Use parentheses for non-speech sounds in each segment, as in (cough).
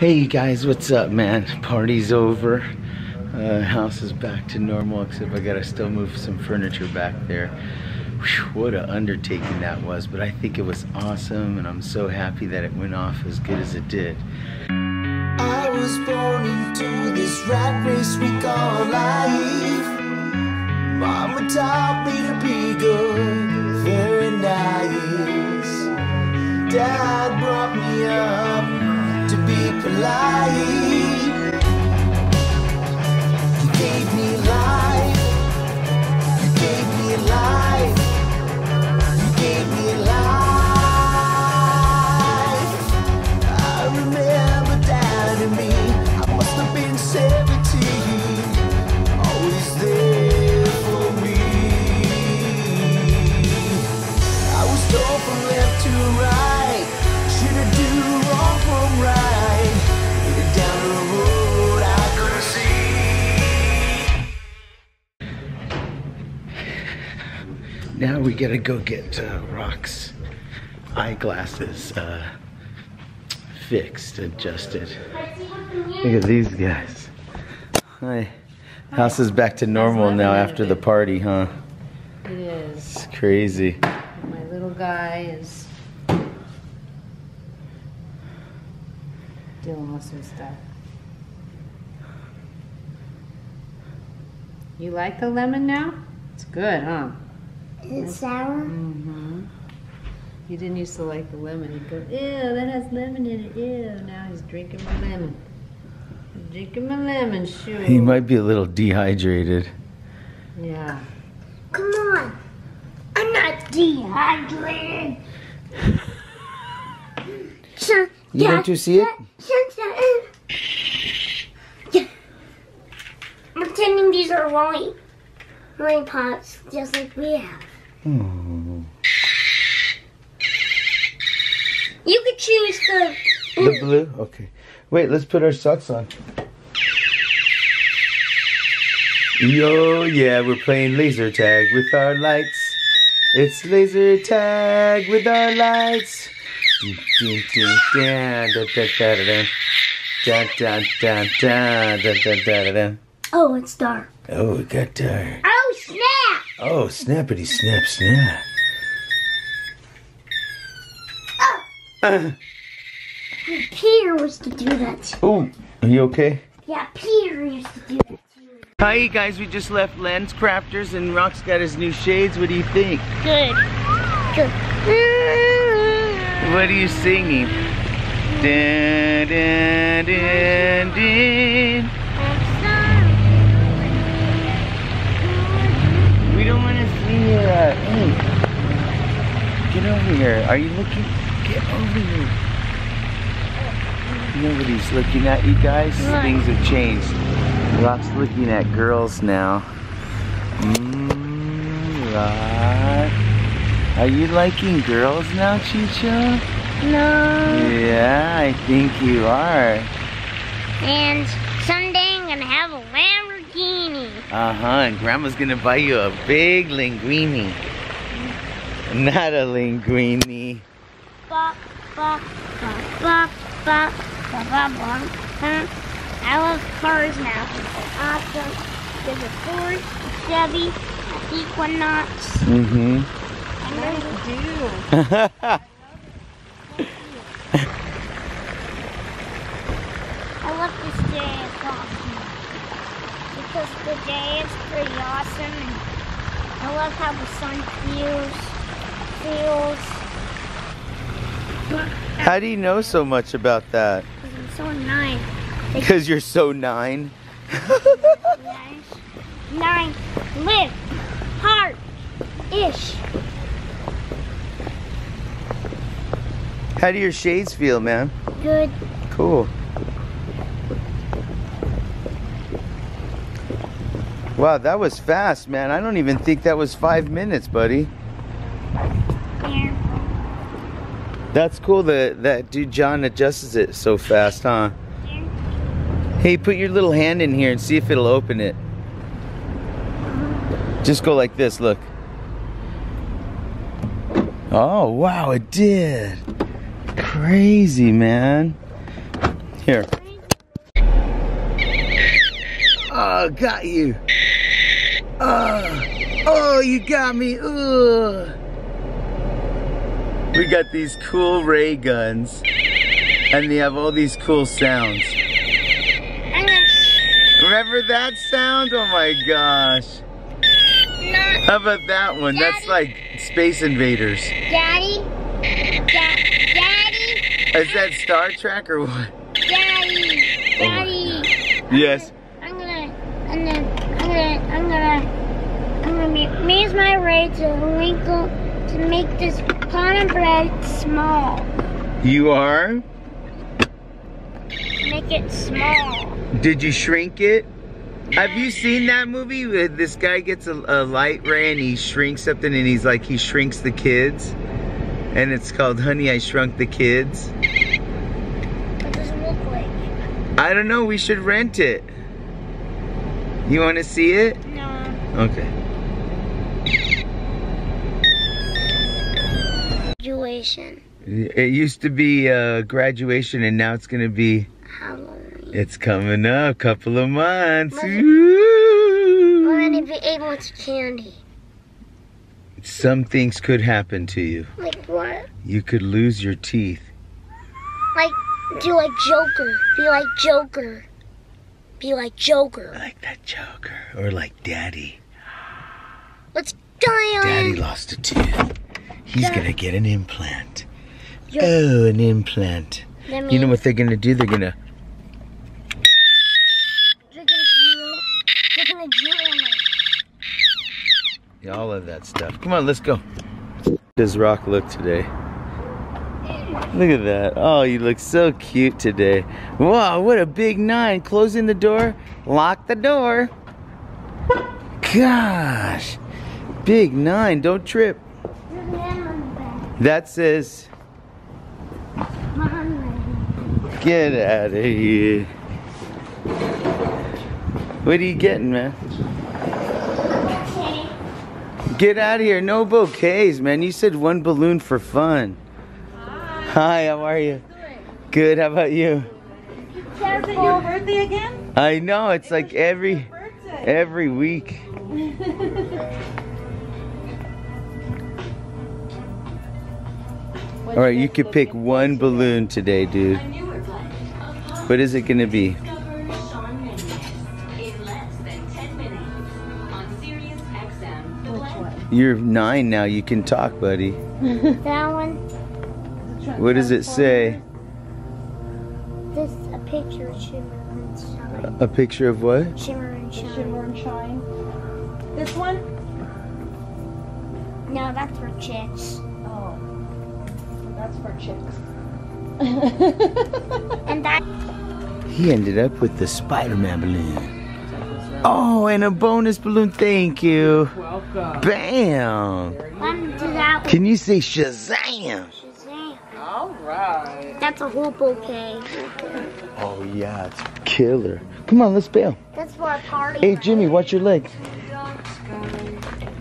Hey guys, what's up man? Party's over. Uh, house is back to normal except I gotta still move some furniture back there. Whew, what an undertaking that was, but I think it was awesome and I'm so happy that it went off as good as it did. I was born into this rat race we call life. Mama taught me to be good, very nice. Dad brought me up to be polite. You gave me life. You gave me life. Now we gotta go get uh, Rock's eyeglasses uh, fixed, adjusted. Look at these guys. Hi. House is back to normal now after the party, huh? It is. It's crazy. My little guy is dealing with some stuff. You like the lemon now? It's good, huh? Is it sour? Mm-hmm. He didn't used to like the lemon. He'd go, ew, that has lemon in it. Ew. Now he's drinking my lemon. He's drinking my lemon, sure. He might be a little dehydrated. Yeah. Come on. I'm not dehydrated. Son, You want to see it? Son, son, yeah. I'm pretending these are lolly, lollipops, just like we have. Oh, You could choose the. the blue? Okay. Wait, let's put our socks on. Yo, yeah, we're playing laser tag with our lights. It's laser tag with our lights. Dun, dun, dun, dun, dun, dun, dun, dun. Dun, dun, dun, dun, dun, dun, dun, dun. Oh, it's dark. Oh, it got dark. Oh, snap! Oh, snappity snap snap. Uh, Peter was to do that. too. oh, are you okay? Yeah, Peter used to do that. too. Hi guys, we just left LensCrafters and Rock's got his new shades. What do you think? Good. Good. What are you singing? Dun, dun, dun, hey, get over here. Are you looking? Get over here. Nobody's looking at you guys. Things have changed. Rock's looking at girls now. Mmm, Rock. Are you liking girls now, Chicho? No. Yeah, I think you are. And someday I'm gonna have a Lamborghini. Uh-huh, and Grandma's gonna buy you a big linguini. Not a linguini. Bop, bop, bop, bop, bop, bop, bop, bop. Huh? I love cars now. Awesome. There's a Ford, a Chevy, an Equinox. Mm-hmm. and there's a I love this day awesome. Because the day is pretty awesome and I love how the sun feels feels How do you know so much about that? because I'm so nice. Because you're so nine. (laughs) Nice. Nine. Live. Hard. Ish. How do your shades feel, man? Good. Cool. Wow, that was fast, man. I don't even think that was five minutes, buddy. There. That's cool that that dude John adjusts it so fast, huh? Hey, put your little hand in here and see if it'll open it. Just go like this, look. Oh, wow, it did. Crazy, man. Here. Oh, got you. Oh, oh, you got me. Ugh. Got these cool ray guns, and they have all these cool sounds. I'm Remember that sound? Oh my gosh. How about that one? That's like Space Invaders. Daddy. Da- Daddy. Is that Star Trek or what? Daddy. Oh Daddy. Yes. I'm gonna, I'm gonna, I'm gonna, I'm gonna, I'm gonna ma- raise my rate to wrinkle to make this bread small. You are? Make it small. Did you shrink it? Have you seen that movie where this guy gets a, a light ray and he shrinks something and he's like, he shrinks the kids? And it's called Honey, I Shrunk the Kids. What does it look like? I don't know, we should rent it. You want to see it? No. Okay. Graduation. It used to be uh, graduation and now it's going to be, Halloween. it's coming up, a couple of months. We're gonna be able to candy. Some things could happen to you. Like what? You could lose your teeth. Like do like Joker. Be like Joker. Be like Joker. Like that Joker. Or like Daddy. Let's die on Daddy lost a tooth. He's gonna get an implant. Yo- Oh, an implant. You know what they're gonna do? They're gonna. they're gonna drill. They're gonna drill my All of that stuff. Come on, let's go. Does Rock look today? Look at that. Oh, you look so cute today. Wow, what a big nine. Closing the door. Lock the door. Gosh. Big nine. Don't trip. There's an M on the back. That says, get out of here. What are you getting, man? Get out of here. No bouquets, man. You said one balloon for fun. Hi, how are you? Good, how about you? Is it your birthday again? I know, it's like every every week. (laughs) All right, you could pick one balloon today, dude. What is it gonna be? Discover Shawn Mendes in less than 10 minutes on Sirius XM. The Blend You're nine now. You can talk, buddy. (laughs) That one. What does it say? This a picture of Shimmer and Shine. A picture of what? Shimmer and Shine. Shimmer and shine. This one? No, that's for chicks. That's for chicks. (laughs) And that He ended up with the Spider-Man balloon. Oh, and a bonus balloon. Thank you. Welcome. Bam. one to that. Can you say Shazam? Shazam. All right. That's a whole bouquet. Oh yeah, it's killer. Come on, let's bail. That's for a party. Hey Jimmy, watch your leg.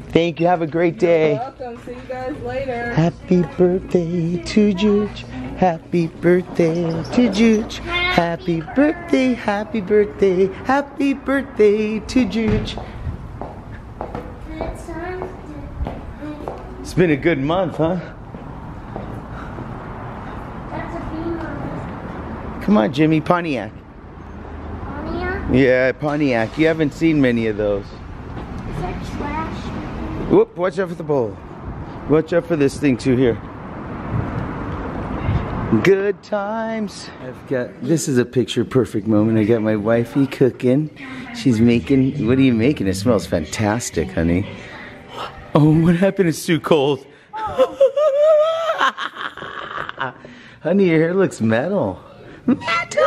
Thank you. Have a great day. Welcome. See you guys later. Happy birthday to Juge. Happy birthday to Juge. Happy birthday, happy birthday, happy birthday to Juge. It's been a good month, huh? That's a beamer. Come on, Jimmy, Pontiac. Anya, Yeah, Pontiac. You haven't seen many of those. Is that trash? Whoop, watch out for the bowl. Watch out for this thing too here. Good times. I've got, this is a picture perfect moment. I got my wifey cooking. She's making, what are you making? It smells fantastic, honey. Oh, what happened? It's too cold. (laughs) honey, your hair looks metal. Metal!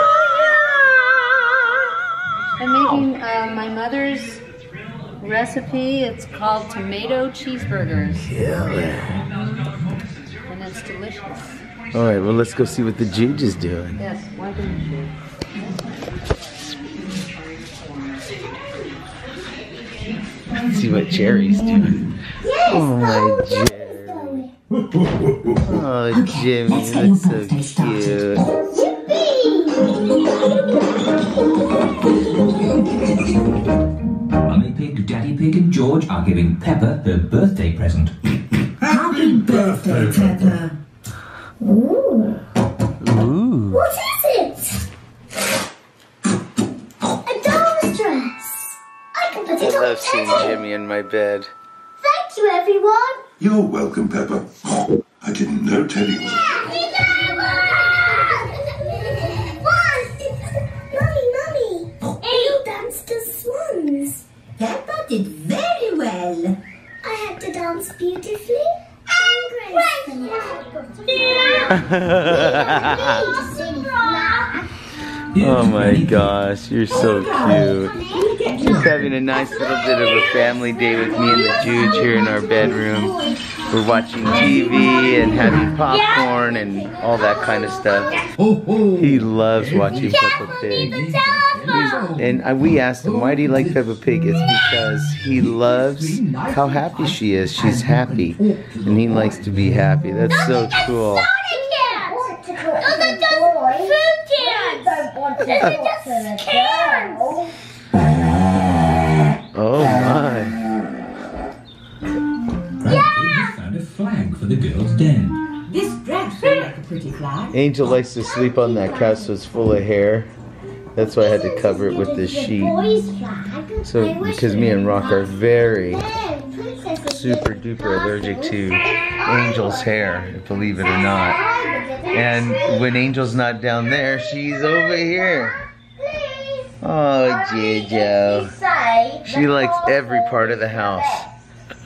I'm making uh, my mother's recipe. It's called tomato cheeseburgers, and it's delicious. All right, well, let's go see what the Juge is doing. Yes, one thing. Let's see what Jerry's doing. Yes, Oh, my Jerry. Oh, Jimmy, you look so cute. Mummy Pig, and George are giving Peppa her birthday present. Happy birthday, Peppa. Ooh. Ooh. What is it? A doll's dress. I can put it I on love seeing Jimmy in my bed. Thank you, everyone. You're welcome, Peppa. I didn't know Teddy was. Did very well. I had to dance beautifully and gracefully. Oh my gosh, you're so cute. Just having a nice little bit of a family day with me and the Juge here in our bedroom. We're watching TV and having popcorn and all that kind of stuff. He loves watching Peppa Pig. And I, we asked him, why do you like Peppa Pig? It's because he loves how happy she is. She's happy. And he likes to be happy. That's so cool. Those are just food cans. Those are just cans. Oh my. Brad found a flag for the girls' den. This dress like a pretty flag. Angel likes to sleep on that couch so it's full of hair. That's why I had to cover it with this sheet. So, because me and Rock are very super duper allergic to Angel's hair, believe it or not. And when Angel's not down there, she's over here. Oh, Jojo. She likes every part of the house.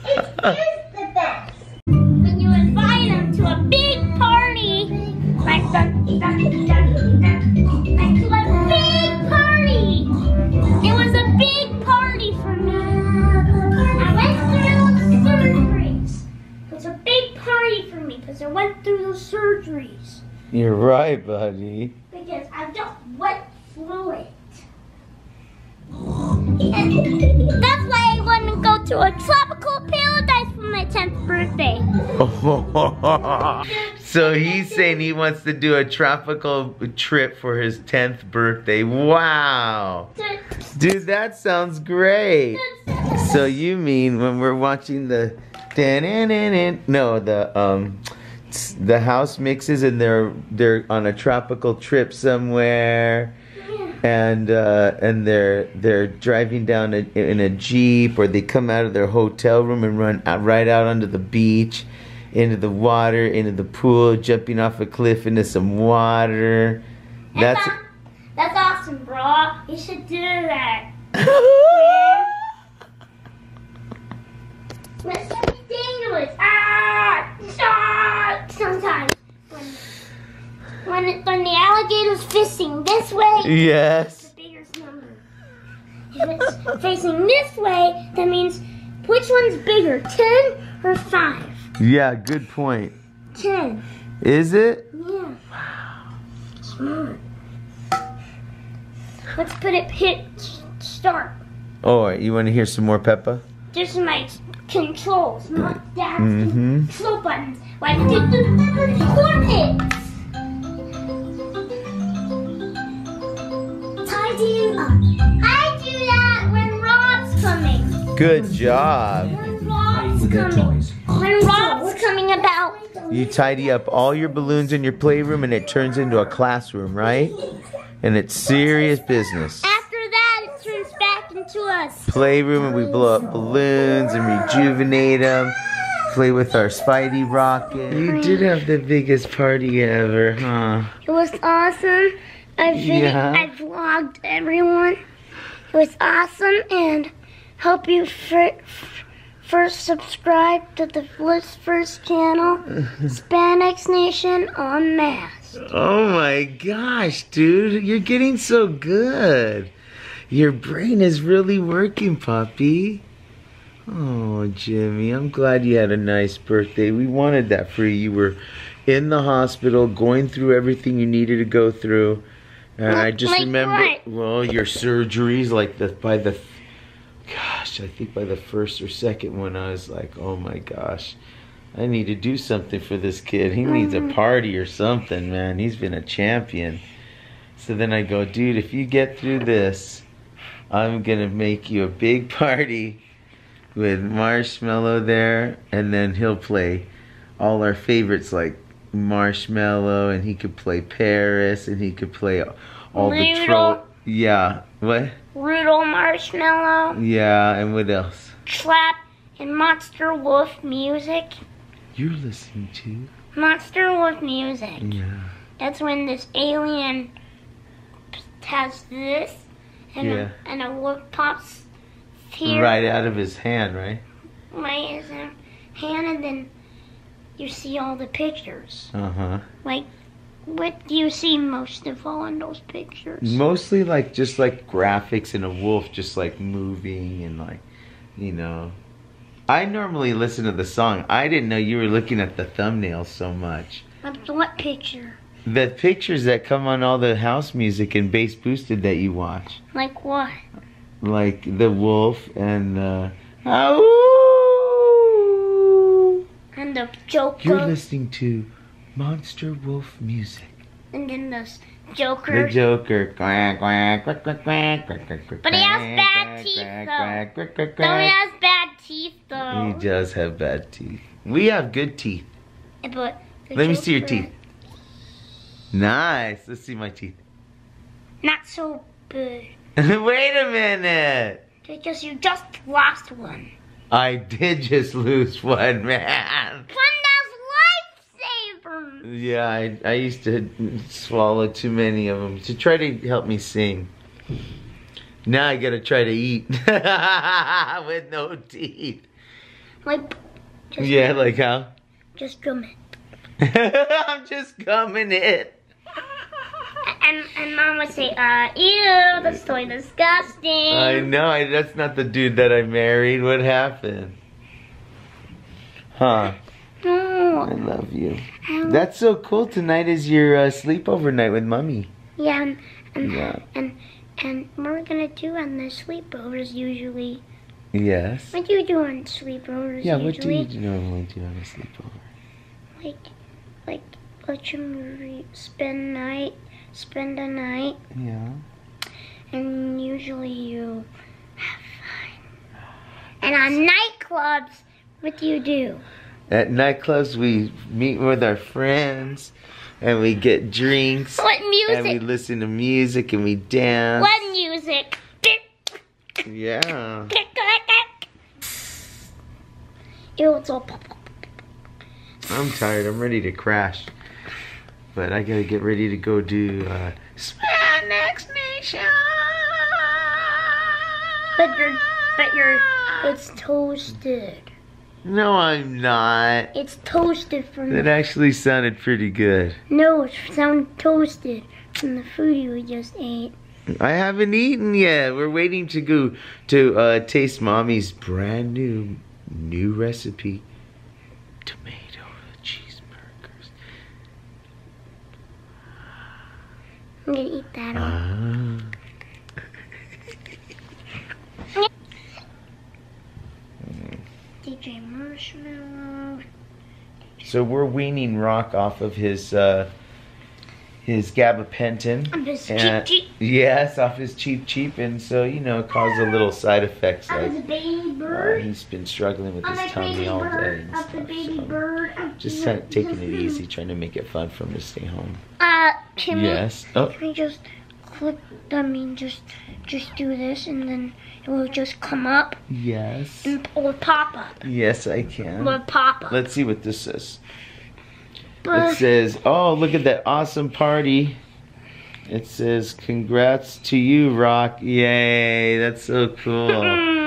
the best. When you invite them to a big party, like the, because I went through those surgeries. You're right, buddy. Because I just went through it. That's why I want to go to a tropical paradise for my 10th birthday. (laughs) so he's saying he wants to do a tropical trip for his 10th birthday. Wow. Dude, that sounds great. So you mean when we're watching the no, the um the house mixes and they're they're on a tropical trip somewhere and uh, and they're they're driving down a, in a jeep, or they come out of their hotel room and run out, right out onto the beach, into the water, into the pool, jumping off a cliff into some water. That's That's, that's awesome, bro. You should do that. (laughs) Be dangerous. Ah! Ah! Sometimes. When, when, it, when the alligator's facing this way, yes. the biggest number. If it's facing this way, that means which one's bigger, 10 or 5? Yeah, good point. 10. Is it? Yeah. Wow. Smart. Let's put it hit start. Oh, you want to hear some more Peppa? There's my controls, not dad's Mm-hmm. control buttons. Like the, the, the coordinates. Tidy up. I do that when Rob's coming. Good job. When Rob's coming. When Rob's coming about. You tidy up all your balloons in your playroom and it turns into a classroom, right? And it's serious business. After that, it turns back into a Playroom and we blow up balloons and rejuvenate them. Play with our Spidey rocket. You did have the biggest party ever, huh? It was awesome. I vid- Yeah. I vlogged everyone. It was awesome, and hope you first subscribe to the Bliss First channel, (laughs) Hispanics Nation on Mass. Oh my gosh, dude, you're getting so good. Your brain is really working, puppy. Oh, Jimmy, I'm glad you had a nice birthday. We wanted that for you. You were in the hospital going through everything you needed to go through. And I just Like remember, what? well, your surgeries, like the by the, gosh, I think by the first or second one, I was like, oh my gosh, I need to do something for this kid. He needs Mm-hmm. a party or something, man. He's been a champion. So then I go, dude, if you get through this, I'm gonna make you a big (laughs) party with Marshmello there, and then he'll play all our favorites like Marshmallow, and he could play Paris, and he could play all the troll. Yeah. What? Rudolph Marshmallow, Yeah, and what else? Trap, and Monster Wolf music. You're listening to? Monster Wolf music. Yeah. That's when this alien has this, and, Yeah. a, and a wolf pops here. Right out of his hand, right? Right his hand, and then you see all the pictures. Uh huh. Like, what do you see most of all in those pictures? Mostly like just like graphics and a wolf just like moving and like, you know. I normally listen to the song. I didn't know you were looking at the thumbnails so much. What picture? The pictures that come on all the house music and bass boosted that you watch. Like what? Like the wolf and uh Ow! And the Joker. You're listening to Monster Wolf music. and then the Joker. The Joker. Quack, quack, quack, quack, quack, quack, quack, quack, But he has bad quack, teeth, quack, though. quack, quack, quack, Though he has bad teeth, He does have bad teeth. We have good teeth. But the Let me see your teeth. Nice. Let's see my teeth. Not so good. (laughs) Wait a minute. Because you just lost one. I did just lose one, man. Fun lifesaver. Yeah, I, I used to swallow too many of them to try to help me sing. Now I gotta try to eat (laughs) with no teeth. Like, just, Yeah, like how? just gum it. (laughs) I'm just gumming it. And, and mom would say, uh, ew, that's so disgusting. I know, I, that's not the dude that I married. What happened? Huh. No. I love you. That's so cool. Tonight is your uh, sleepover night with mommy. Yeah, and, and, Yeah. and, and what are we're gonna do on the sleepovers usually. Yes. What do you do on sleepovers Yeah, what do you normally do on a sleepover? Like, like, watch a movie, spend night, spend a night, Yeah. and usually you have fun. And on nightclubs, what do you do? At nightclubs, we meet with our friends and we get drinks What music? and we listen to music and we dance. What music? Yeah. Ew, it's all pop, pop. I'm tired. I'm ready to crash. But I gotta get ready to go do uh, Next Nation. But you're, but you're, it's toasted. No, I'm not. It's toasted from That actually sounded pretty good. no, it sound toasted from the food you just ate. I haven't eaten yet. We're waiting to go to uh, taste mommy's brand new new recipe. Tomato cheeseburgers. I'm gonna eat that all. Ah. DJ Marshmello. So we're weaning Rock off of his uh, his gabapentin. I'm just And- cheap, cheap. Yes, off his cheap cheap, and so you know, cause a little side effects like was a baby uh, he's been struggling with his tummy all day and stuff. baby so bird. Just just- kind of taking it easy, trying to make it fun for him to stay home. Uh, Yes. Oh, we, can we just click, I mean, just, just do this and then it will just come up yes. and or pop up. Yes, I can. Or pop up. Let's see what this says. It says, "Oh, look at that awesome party." It says, "Congrats to you, Rock! Yay, that's so cool." (laughs)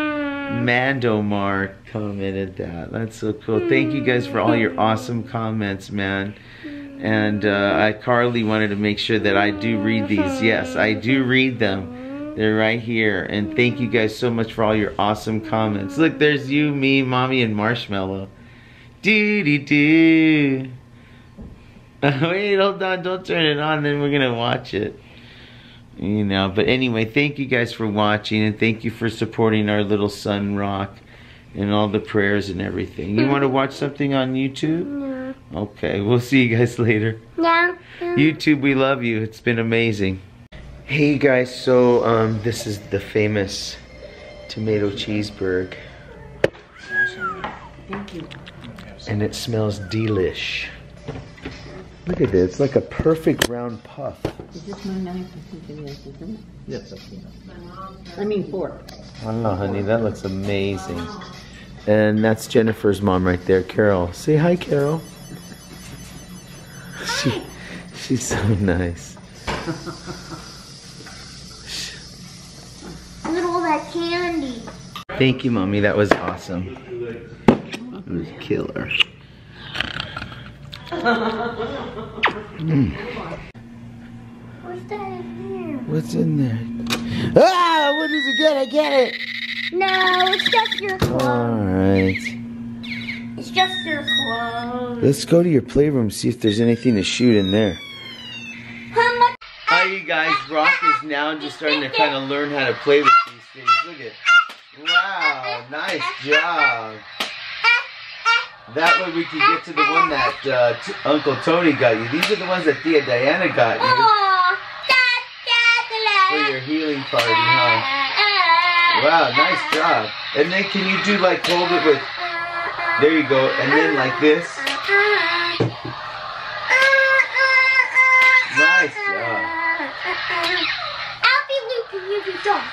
Mando Mark commented that. That's so cool. Thank you guys for all your (laughs) awesome comments, man. And uh, I, Carly wanted to make sure that I do read these. Yes, I do read them. They're right here. And thank you guys so much for all your awesome comments. Look, there's you, me, mommy, and Marshmello. Doo doo doo. Wait, hold on, don't turn it on, then we're gonna watch it. You know, but anyway, thank you guys for watching and thank you for supporting our little son Rock and all the prayers and everything. You want to watch something on YouTube? yeah. Okay, we'll see you guys (laughs) later. Yeah. yeah. YouTube, we love you. It's been amazing. Hey guys, so um, this is the famous tomato cheeseburger. Thank you. And it smells delish. Look at this, it's like a perfect round puff. Is this my knife? I think it is, isn't it? Yes, that's enough. I mean fork. Wow, honey, that looks amazing. And that's Jennifer's mom right there, Carol. Say hi, Carol. She, she's so nice. Look at all that candy. Thank you, mommy. That was awesome. It was killer. Mm. What's that in here? What's in there? Ah! What is it get? I get it. No, it's just your clothes. All right. It's just your clothes. Let's go to your playroom. See if there's anything to shoot in there. How? Hi, you guys. Rock is now just starting to kind of learn how to play with these things. Look at. Wow, nice job. That way we can get to the one that uh, t- Uncle Tony got you. These are the ones that Thea Diana got you for your healing party, huh? Wow, nice job. And then can you do like hold it with, there you go, and then like this. Nice job. Alfie, Luke, and you be done.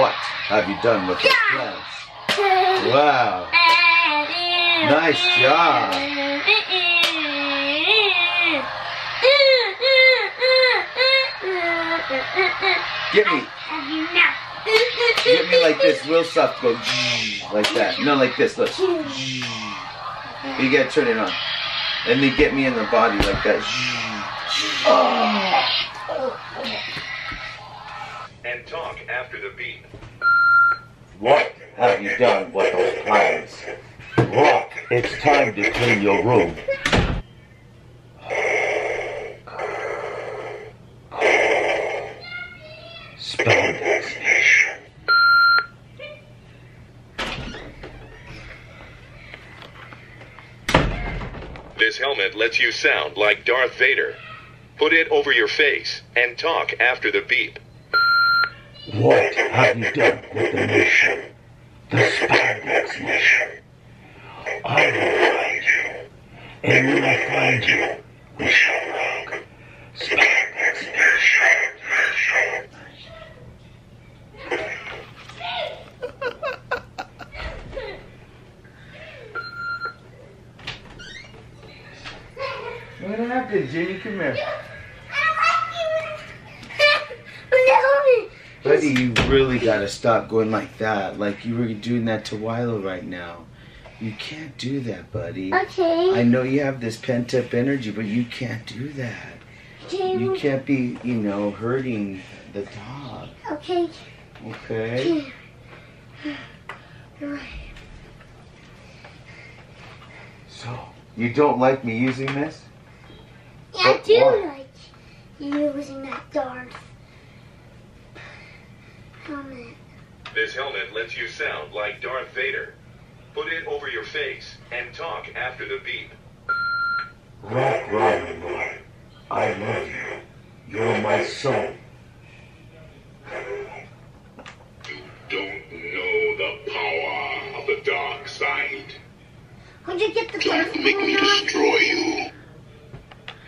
What have you done with the plants? Wow, nice job. Give me, Have you now? get me like this real soft. Go like that. No, like this. Look. You gotta turn it on. And then get me in the body like that. (sighs) And talk after the beat. What have you done with those plants? Rock, it's time to clean your room. Spandex Nation. This helmet lets you sound like Darth Vader. Put it over your face and talk after the beep. What have you done with the nation? The Spandex Nation. I will find you. And when I find you, we shall rock. Spandex Nation. What happened, Jimmy? Come here. Buddy, you really gotta stop going like that. Like you were doing that to Wilo right now. You can't do that, buddy. Okay. I know you have this pent up energy, but you can't do that. Okay. You can't be, you know, hurting the dog. Okay. Okay? You're right. So, you don't like me using this? Yeah, I do why? like you using that Darth helmet. This helmet lets you sound like Darth Vader. Put it over your face and talk after the beep. Rock Ryan, boy. I love you. You're my soul. Don't know the power of the dark side. Where'd you get the Darth make me helmet? destroy you.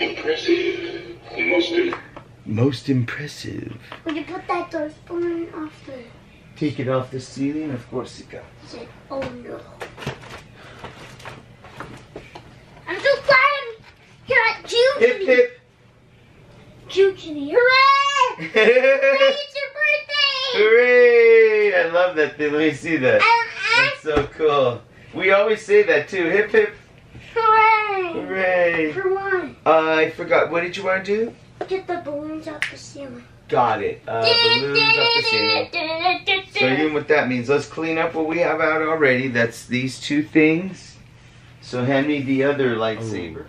Impressive. Most Most impressive. Where'd you put that Darth spoon off the... Take it off the ceiling? Of course you. I oh no. I'm so glad I'm here at Jude Hip hip. City. Hooray! (laughs) Hooray, it's your birthday! Hooray! I love that thing. Let me see that. And That's so cool. We always say that too. Hip hip. hooray! Hooray. For one, Uh, I forgot. What did you want to do? get the balloons off the ceiling. Got it. Uh, balloons up the ceiling. So you know what that means. Let's clean up what we have out already. That's these two things. So hand me the other lightsaber.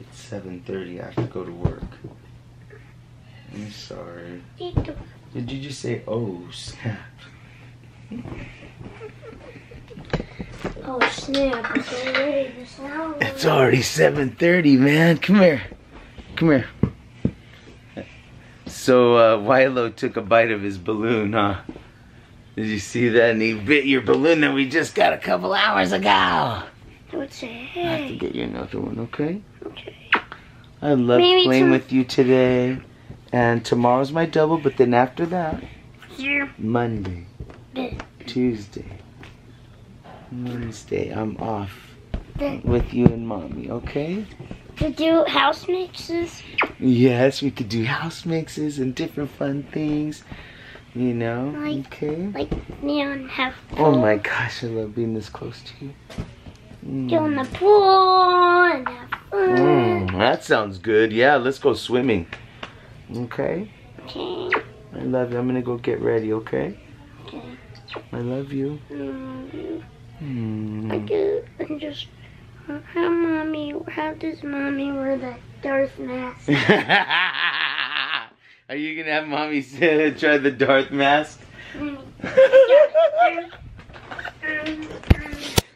It's 7.30. I have to go to work. I'm sorry. Did you just say, oh, snap? (laughs) Oh snap, it's already this hour. It's already 7.30, man. Come here. Come here. So uh, Wilo took a bite of his balloon, huh? Did you see that? And he bit your balloon that we just got a couple hours ago. I would say, have to get you another one, okay? Okay. I love playing with you today. And tomorrow's my double, but then after that, Here. Monday, Tuesday, Wednesday, I'm off with you and mommy, okay? To do house mixes. Yes, we could do house mixes and different fun things. You know? Like- okay. Like neon have Oh my gosh, I love being this close to you. Mm. go in the pool and have fun. Mm, that sounds good. Yeah, let's go swimming. Okay? Okay. I love you. I'm gonna go get ready, okay? Okay. I love you. Mm, I Mm. do. I just. How mommy? How does mommy wear that Darth mask? (laughs) Are you gonna have mommy try the Darth mask?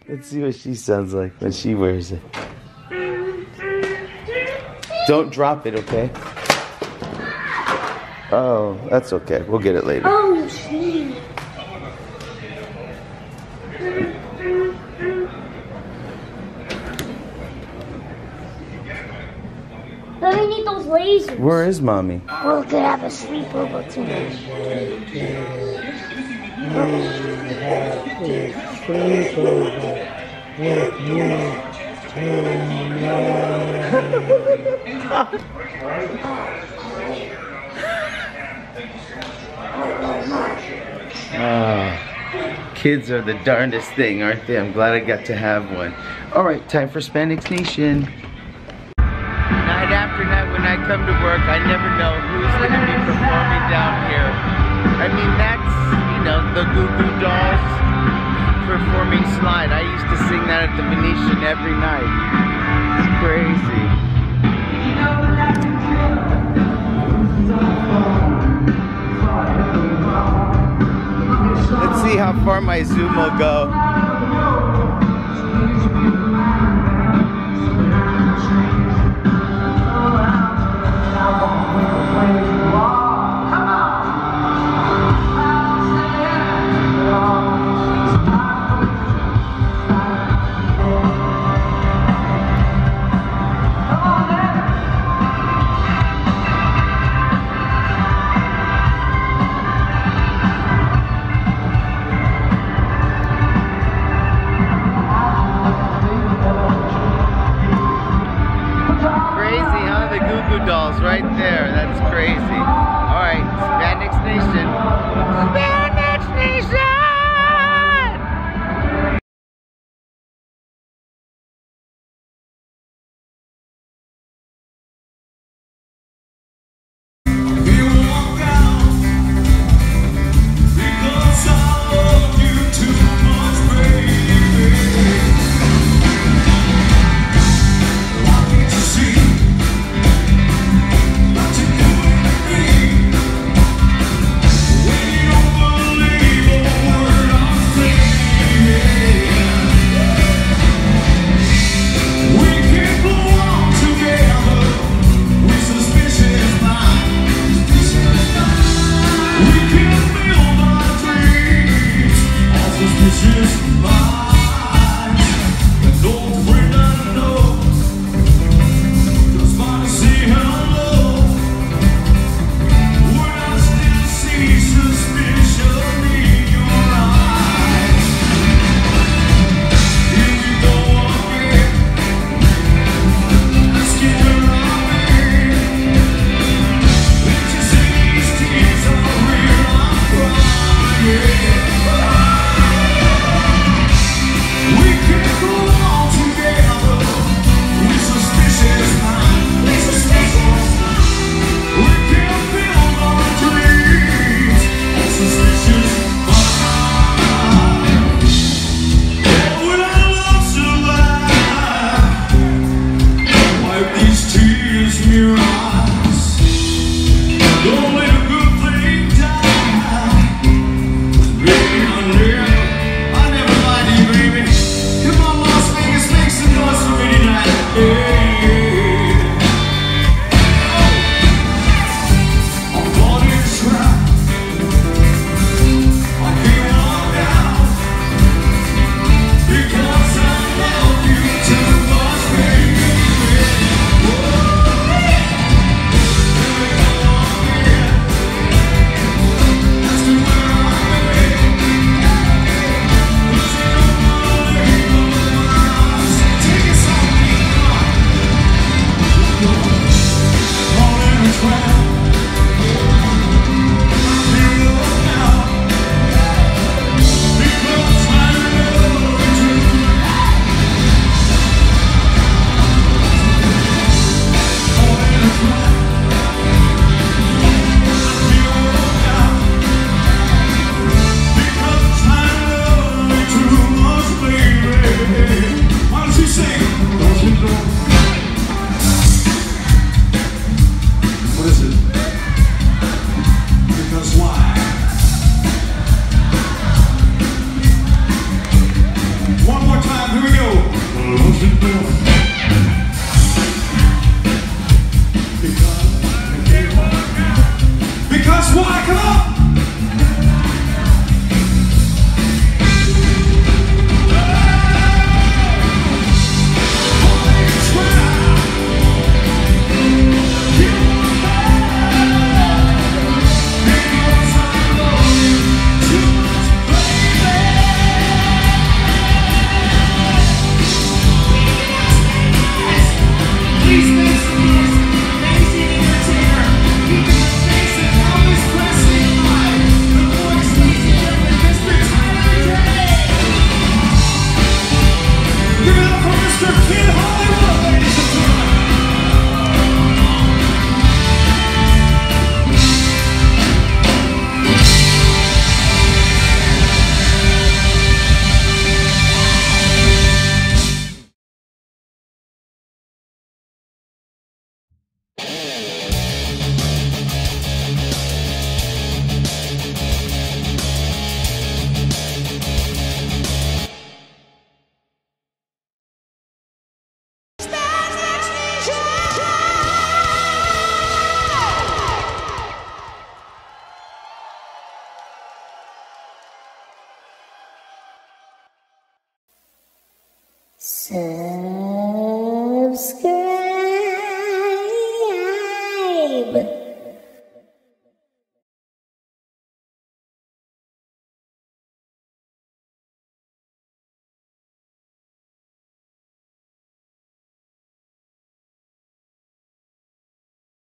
Let's see what she sounds like when she wears it. Don't drop it, okay? Oh, that's okay. We'll get it later. Oh, shit. But we need those lasers. Where is mommy? We could have a sleepover tonight. Ah, kids are the darndest thing, aren't they? I'm glad I got to have one. All right, time for Spandex Nation. Come to work, I never know who's going to be performing down here. I mean, that's, you know, the Goo Goo Dolls performing Slide. I used to sing that at the Venetian every night. It's crazy. Let's see how far my zoom will go. Right there. That's crazy. Bye.